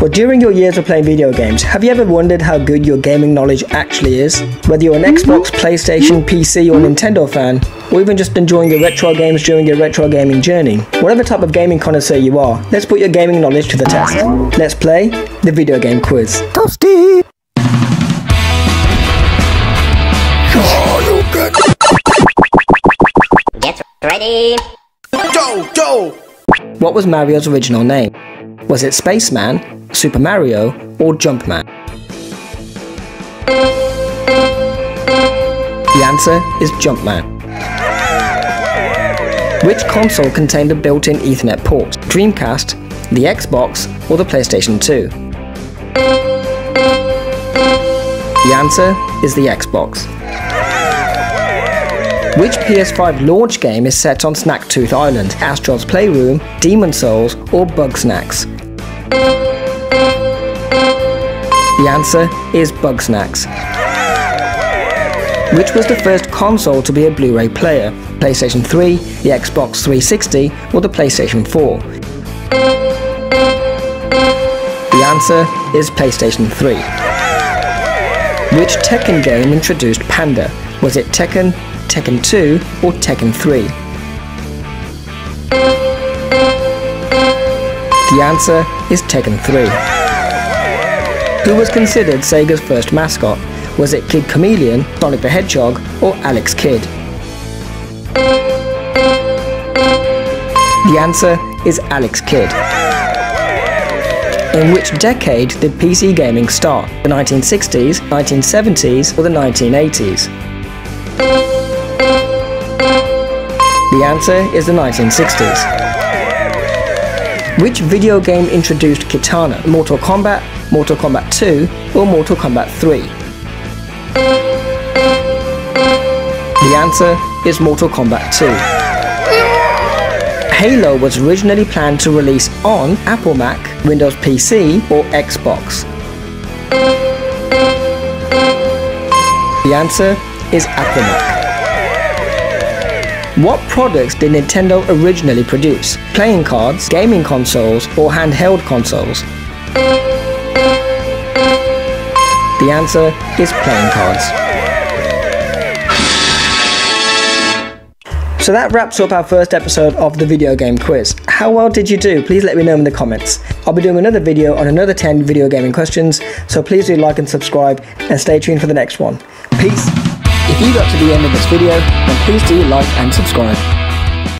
Well, during your years of playing video games, have you ever wondered how good your gaming knowledge actually is? Whether you're an Xbox, mm-hmm. PlayStation, PC, or Nintendo fan, or even just enjoying your retro games during your retro gaming journey. Whatever type of gaming connoisseur you are, let's put your gaming knowledge to the test. Let's play the video game quiz. Toasty! Get ready. Go, go! What was Mario's original name? Was it Spaceman, Super Mario, or Jumpman? The answer is Jumpman. Which console contained a built-in Ethernet port? Dreamcast, the Xbox, or the PlayStation 2? The answer is the Xbox. Which PS5 launch game is set on Snaktooth Island? Astro's Playroom, Demon Souls, or Bugsnax? The answer is Bugsnax. Which was the first console to be a Blu-ray player? PlayStation 3, the Xbox 360, or the PlayStation 4? The answer is PlayStation 3. Which Tekken game introduced Panda? Was it Tekken, Tekken 2, or Tekken 3? The answer is Tekken 3. Who was considered Sega's first mascot? Was it Kid Chameleon, Sonic the Hedgehog, or Alex Kidd? The answer is Alex Kidd. In which decade did PC gaming start? The 1960s, 1970s, or the 1980s? The answer is the 1960s. Which video game introduced Kitana? Mortal Kombat, Mortal Kombat 2, or Mortal Kombat 3? The answer is Mortal Kombat 2. Halo was originally planned to release on Apple Mac, Windows PC, or Xbox. The answer is Apple Mac. What products did Nintendo originally produce? Playing cards, gaming consoles, or handheld consoles? The answer is playing cards. So that wraps up our first episode of the video game quiz. How well did you do? Please let me know in the comments. I'll be doing another video on another 10 video gaming questions, so please do like and subscribe and stay tuned for the next one. Peace. If you got to the end of this video, then please do like and subscribe.